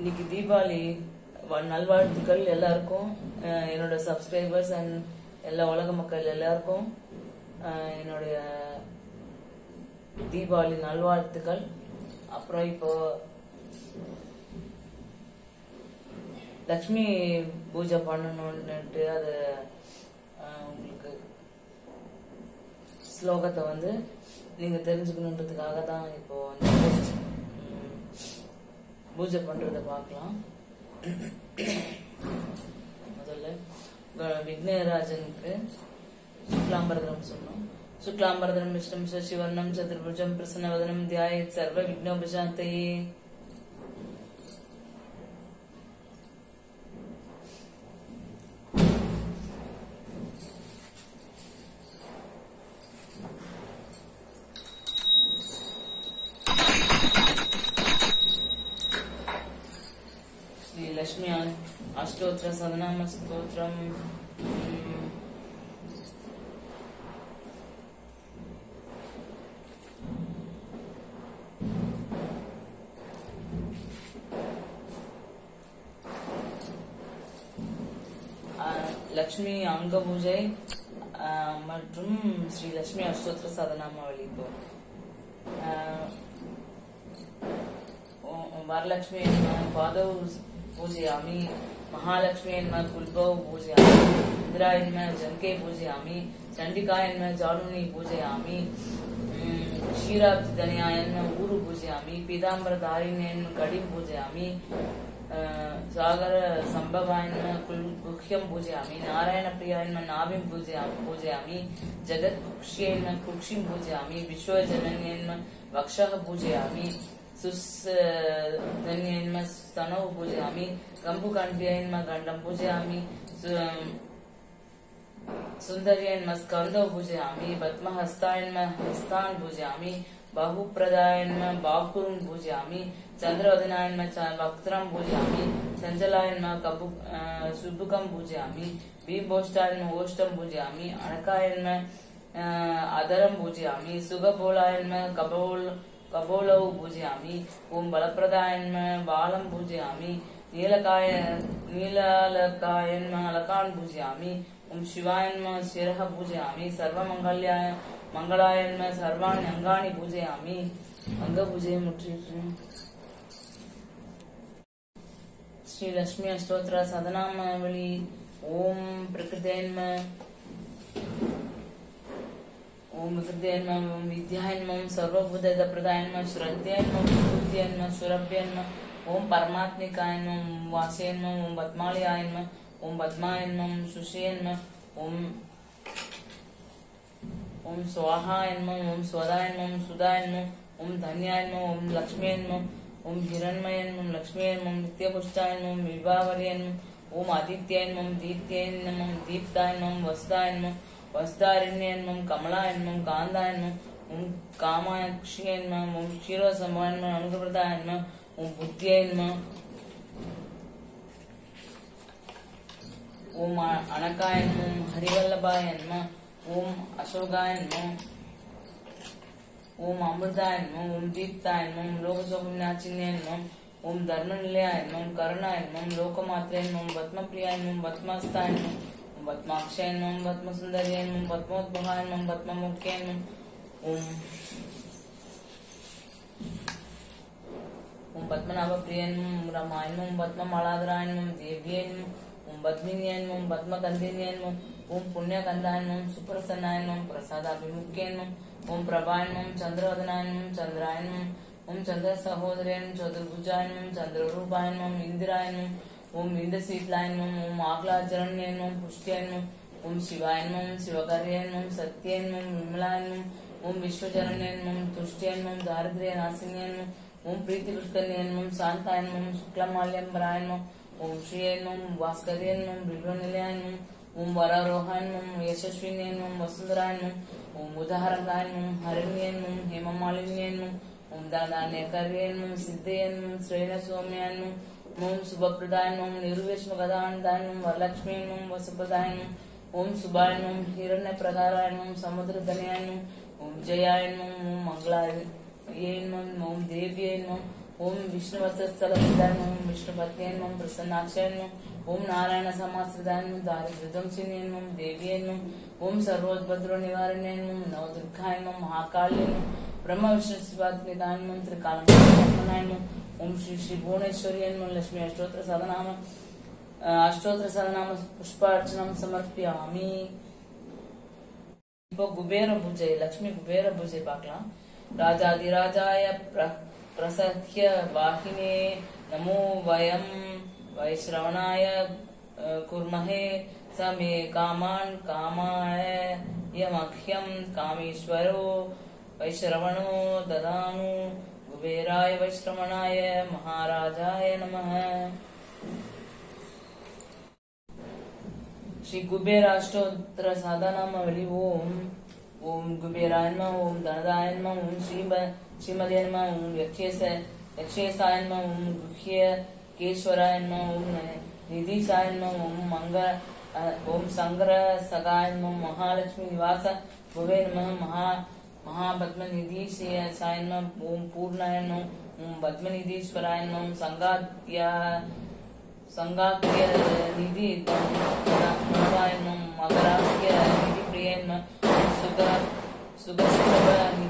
இன்னைக்கு தீபாவளி வ- நல்வாழ்த்துக்கள் எல்லாருக்கும் என்னோட சப்ஸ்கிரைபர்ஸ் அண்ட் எல்லா உலக மக்கள் எல்லாருக்கும் என்னுடைய தீபாவளி நல்வாழ்த்துக்கள். அப்புறம் இப்போ லக்ஷ்மி பூஜை பண்ணணும்னுட்டு அது உங்களுக்கு ஸ்லோகத்தை வந்து நீங்க தெரிஞ்சுக்கணுன்றதுக்காக தான் இப்போ வந்து பூஜை பண்றத பார்க்கலாம். முதல்ல க- விக்னராஜனுக்கு சுக்லாம்பரதனம் சொன்னோம். சுக்லாம்பரதனம் விஷ்ணம் சசிவர்ணம் சதுர்புஜம் பிரசன்னவதனம் தியாயத் சர்வ விக்னோபசாந்தையே लक्ष्मी अंग पूजा श्री लक्ष्मी अष्टोत्र அஷ்டோத்திர वरलक्ष्मी तो। पाद पूजा महालक्ष्मी इनमें कुलभव पूजयामी, इंदिरा इनमें जनके पूजयामी चंडिका इनमें जारुणी पूजयामी क्षीराब्धनिया इनमें ऊरु पूजयामी पीताम्बरधारी कड़ी पूजा सागर कुल्- गुह्यं पूजयामि नारायणप्रियायन्म नाभिं पूजयामि पूजयामि जगत्कुक्ष्येन्म कुक्षिं पूजयामि विश्वजनन्यन्म वक्षः पूजयामि सुस्धन्यन्म स्तनौ पूजयामि कम्बुकण्ठ्यन्म गण्डं पूजयामि सु- सुन्दर्यन्म स्कन्दौ पूजयामि पद्महस्तायन्म हस्तान् पूजयामि बाहुप्रदायन्म बाहुरुं पूजयामि चन्द्रवदनायन्म च वक्त्रं पूजयामि चञ्चलायन्म कपु अ, सुबुकं पूजयामि बिम्बोष्टायन्म ओष्टं पूजयामि अणकायन्म अ, अधरं पूजयामि सुगपोलायन्म कपोल कपोलौ पूजयामि ॐ बलप्रदायन्म बालं पूजयामि नीलकाय नीलालकायन्म अलकान् पूजयामि ॐ शिवायन्म शिरः पूजयामि सर्वमङ्गल्याय மங்களாயன்ம சர்வாணி அங்காணி பூஜையாமி அங்க பூஜையை முற்றிட்டேன் ஸ்ரீ லட்சுமி அஷ்டோத்ர சதனாமவளி ஓம் பிரகிருதேன்ம ஓம் விகிருதேன்மம் ஓம் வித்யாயன்மம் சர்வபூத பிரதாயன்ம ஸ்ரத்தேன்மம் பூத்தியன்ம சுரபியன்ம ஓம் பரமாத்மிகாயன்மம் வாசியன்மம் ஓம் பத்மாளியாயன்ம ஓம் பத்மாயன்மம் சுஷியன்ம ஓம் ಓಂ ಸ್ವಾಹ ಎನ್ಮೋ ಓಂ ಸ್ವದ ಎನ್ಮೋ ಓಂ ಸುಧಾ ಎನ್ಮೋ ಓಂ ಧನ್ಯ ಎನ್ಮೋ ಓಂ ಲಕ್ಷ್ಮಿ ಎನ್ಮೋ ಓಂ ಹಿರಣ್ಮಯ ಎನ್ಮೋ ಲಕ್ಷ್ಮಿ ಎನ್ಮೋ ನಿತ್ಯಪುಷ್ಟ ಎನ್ಮೋ ವಿಭಾವರಿ ಎನ್ಮೋ ಓಂ ಆದಿತ್ಯ ಎನ್ಮೋ ದೀಪ್ತಿ ಎನ್ಮೋ ದೀಪ್ತ ಎನ್ಮೋ ವಸ್ತ ಎನ್ಮೋ ವಸ್ತಾರಣ್ಯ ಎನ್ಮೋ ಕಮಲ ಎನ್ಮೋ ಕಾಂದ ಎನ್ಮೋ ಓಂ ಕಾಮಾಕ್ಷಿ ಎನ್ಮೋ ಓಂ ಕ್ಷೀರೋಸಮ ಎನ್ಮೋ ಅನುಗ್ರತ ಎನ್ಮೋ ಓಂ ಬುದ್ಧಿ ಓಂ ಅಣಕ ಎನ್ಮೋ ಹರಿವಲ್ಲಭ प्रकृतेन्म ॐ विकृतेन्म ॐ विद्यायन्मं सर्वभूतप्रदायन्म श्रद्धेन्मं बुद्ध्यन्म सुरभ्यन्म ॐ परमात्मिकायन्मं वासेन्म ॐ पद्मालयायन्म ॐ पद्मायन्मं सुषेन्म ॐ ॐ स्वाहायन्मं ॐ स्वदायन्मं सुदायन्मं ॐ धन्यायन्मं ॐ लक्ष्मीयन्मं ॐ हिरण्मयन्मं लक्ष्मीयन्मं नित्यपुष्टायन्मं विभावर्यन्मं ॐ आदित्ययन्मं दीप्त्ययन्मं दीप्तायन्मं वस्तायन्मं वस्तारण्यन्मं कमलायन्मं कान्दायन्मं ॐ कामाक्षियन्मं ॐ क्षीरोसमयन्मं अनुप्रदायन्मं ॐ बुद्ध्ययन्मं अमृतायन्मं ॐ दीप्तायन्मं लोकसौम्याचिन्यन्मं ॐ धर्मनिलयायन्मं करुणायन्मं लोकमात्रयन्मं पद्मप्रियायन्मं पद्मस्तायन्मं ॐ पद्माक्षयन्मं पद्मसुन्दर्यन्मं पद्मोद्भवायन्मं पद्ममुख्यन्मं ॐ ॐ पद्मनाभप्रियन्मं रमायन्मं पद्ममालाधरायन्मं देव्यन्मं ॐ पद्मिन्यन्मं पद्मकन्दिन्यन्मं ॐ पुण्यकन्दायन्मं सुप्रसन्नायन्मं प्रसादाभिमुख्यन्मं ॐ प्रभायन्मं चन्द्रवदनायन्मं चन्द्रायन्मं ॐ चन्द्रसहोदरयन् चतुर्भुजायन्मं चन्द्ररूपायन्मं इन्दिरायन्मं ॐ इन्दशीतलायन्मं ॐ आह्लादरण्यन्मं पुष्ट्यन्मं ॐ शिवायन्मं शिवकर्यन्मं सत्यन्मं विमलायन्मं ॐ विश्वचरण्यन्मं तुष्ट्यन्मं दारिद्र्यनाशिन्यन्मं ॐ प्रीतिपुष्कर्यन्मं शान्तायन्मं शुक्लमाल्यम्बरायन्मं ॐ श्रियन्मं भास्कर्यन्मं बिल्वनिलयान्मं ॐ वरारोहायन्मं यशस्विन्यन्मं वसुन्धरायन्मं ॐ उदाहरङ्गायन्मं हरिण्यन्मं हेममालिन्यन्मं ॐ दादान्यकर्यन्मं सिद्धयन्मं श्रेणसौम्यान्मं ॐ शुभप्रदायन्मं निर्विष्मगदानदायन्मं वरलक्ष्मीन्मं वसुप्रदायन्मं ॐ सुभायन्मं हिरण्यप्रकारायन्मं समुद्रधनयान्मं ॐ जयायन्मं ॐ मङ्गलाय येन्मं ॐ देव्येन्मं ओम विष्णुवत्सलस्थिताय नमः विष्णुपत्न्यै नमः प्रसन्नाक्षय नमः ओम नारायण समाश्रिताय नमः दारिद्र्यदंसिन्यै नमः देव्यै नमः ओम सर्वोद्भद्रो निवारण्यै नमः नवदुर्गाय नमः महाकाल्यै नमः ब्रह्म विष्णु शिवात्मिकाय नमः त्रिकालनाय नमः ओम श्री श्री भुवनेश्वर्यै नमः लक्ष्मी अष्टोत्तर सदनाम अष्टोत्तर सदनाम पुष्पार्चनं समर्पयामि இப்போ குபேர பூஜை லக்ஷ்மி குபேர பூஜை பார்க்கலாம் ராஜாதிராஜாய प्रसह्य वाहिने, नमो वयं वैश्रवणाय कुर्महे, समे मे कामान् कामाय यमह्यं कामेश्वरो, वैश्रवणो ददानु, कुबेराय वैश्रवणाय, महाराजाय नमः। श्री कुबेराष्टोत्तर साधनामवली ओम ओम कुबेराय ओम धनदाय ओम श्री श्रीमदे नमः ओम यक्षेश यक्षेशाय ओम गुह्य केश्वराय नमः ओम निधिशाय नमः ओम मंगल ओम संग्र सगाय नमः महालक्ष्मी निवास भुवे नमः महा महापद्मनिधि साय नमः ओम पूर्णाय नमः ओम पद्मनिधीश्वराय नमः ओम संगात्या संगाख्य निधि मकराख्य निधि प्रियनं सुग सुगसुलभ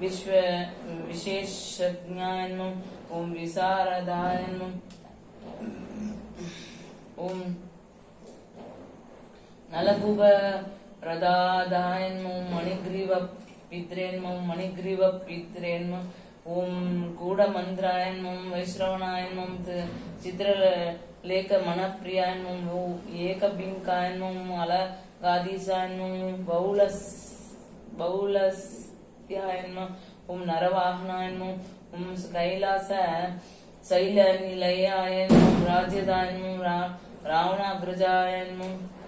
विश्व नमः ओम विशारदाय नमः ओम नलकुब नमः मणिग्रीव पित्रे नमः मणिग्रीव पित्रे नमः ओम गूढ़मंद्राय नमः वैश्रवणाय नमः ति- चित्रलेख मनप्रियाय नमः ओम एकबिंकाय नमः अलगादीसाय बहुलस ओम नरवाहनाय नमः ओम कैलास। शैल निलयाय नमः राज्यदाय नमः रा- रावणाग्रजाय नमः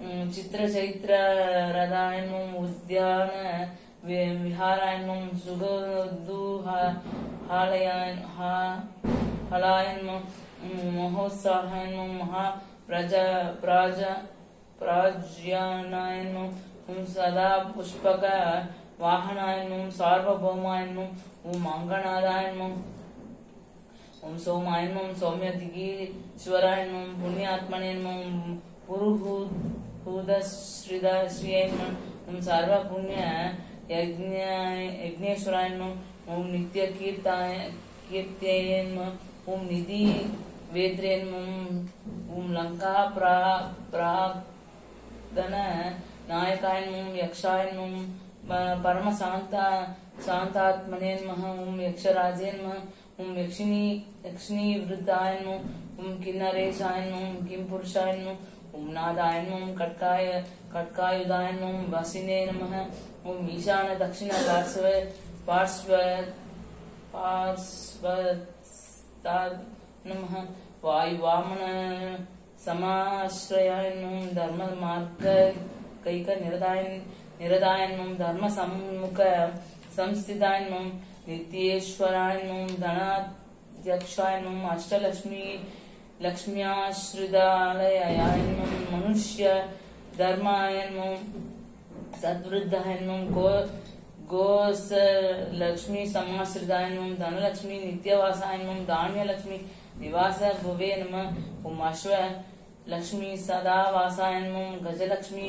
उम, चित्र चैत्र रदायनं उद्यान वि- विहारायनं सुगदुहालयान हलायनं महोत्साहायनं महा प्रजा प्राजा प्राज्यानायनं उम, सदा पुष्पक वाहनायनं सार्वभौमायनं उम अङ्गनादायनं ओम सोमाय नम सौम्यदिगीश्वराय नम पुण्यात्मने नम पुरुहूदश्रिदा श्रियै नम ओम सर्व पुण्य यज्ञ यज्ञेश्वराय नम ओम नित्य कीर्ताय कीर्त्यै नम ओम ओम परम शांता शांतात्मने नमः ओम यक्षराजे नमः ओम यक्षिणी यक्षिणी वृद्धाय नमः ओम किन्नरेशाय नमः किं पुरुषाय नमः ओम नादाय नमः कटकाय कटकायुधाय नमः वसिने नमः ओम ईशान दक्षिण पार्श्व पार्श्व पार्श्वस्तात् नमः। वायुवामन समाश्रयाय नमः धर्म मार्ग कैक निरदाय नमः धर्म सम्मुख संस्थिताय नमः नित्येश्वराय नमः धनाध्यक्षाय नमः अष्टलक्ष्मी लक्ष्म्याश्रितालयायन्म मनुष्य धर्माय नमः सद्वृद्धाय गो गोस लक्ष्मी समाश्रितायन्म धनलक्ष्मी नित्यवासाय नमः धान्यलक्ष्मी निवास भुवे नमः ओम लक्ष्मी सदा वासाय नमः गजलक्ष्मी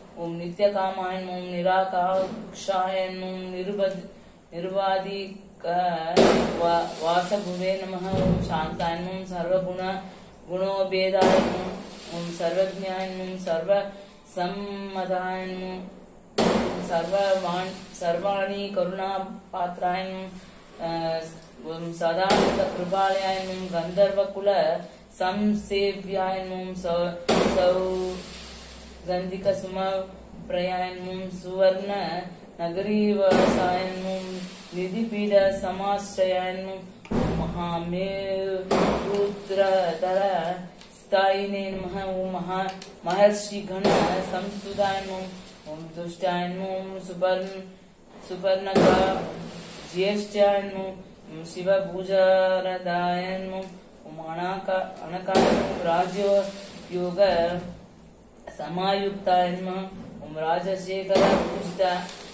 ओम नित्यकामाय नमः ओम निराकाक्षाय नमः निर्बद निर्वादी वा- वासभुवे नमः। शान्ताय नमः सर्वगुण गुणोभेदाय ॐ सर्वज्ञाय नमः सर्वसम्मताय नमः सर्ववान् सर्वाणि करुणापात्राय नमः ॐ सदानन्द कृपालयाय गन्धर्वकुल संसेव्याय सौ सौ गन्धिकसुमप्रयायनं सुवर्ण नगरीवसायनं निधिपीड समाश्रयानं महामेरुद्रधर स्थायिने नमः ॐ महा महर्षिगण संस्तुताय नमः ॐ दुष्टाय नमः सुपर्ण सुपर्णका ज्येष्ठाय नमः ॐ शिवभूजारदाय नमः ॐ சமாயுக்தாயன்மம் ஓம் ராஜசேகர பூஜித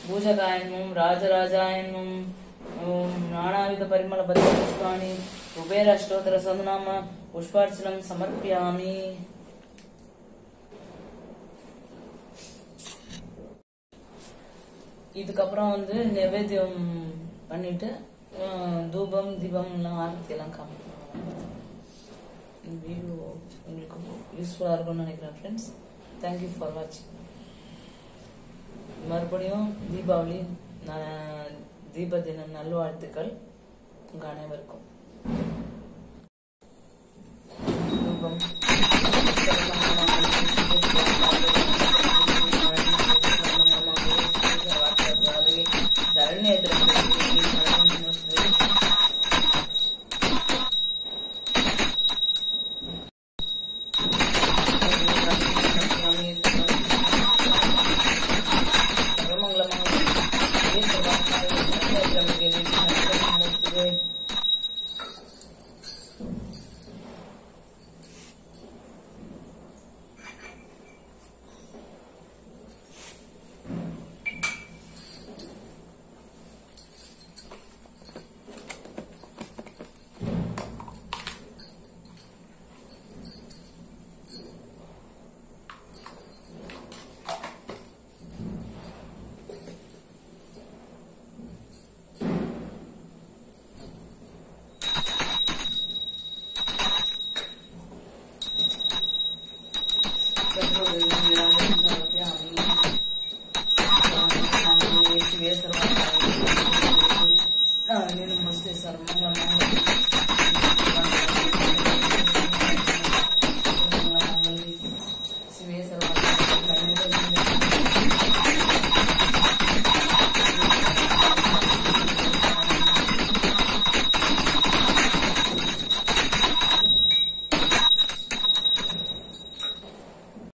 பூஜகாயன்மம் ராஜராஜாயன்மம் ஓம் நானாவித பரிமள பத்ர புஷ்பாணி குபேர அஷ்டோத்தர சதுநாம புஷ்பார்ச்சனம் சமர்ப்பியாமி. இதுக்கப்புறம் வந்து நெவேத்தியம் பண்ணிட்டு தூபம் தீபம் எல்லாம் ஆரத்தி எல்லாம் காமிக்கணும் வீடியோ உங்களுக்கு யூஸ்ஃபுல்லாக இருக்கும்னு நினைக்கிறேன் ஃப்ரெண்ட்ஸ் தேங்க்யூ ஃபார் வாட்சிங் மறுபடியும் தீபாவளி தீப தின நல்வாழ்த்துக்கள் உங்கள் அனைவருக்கும்.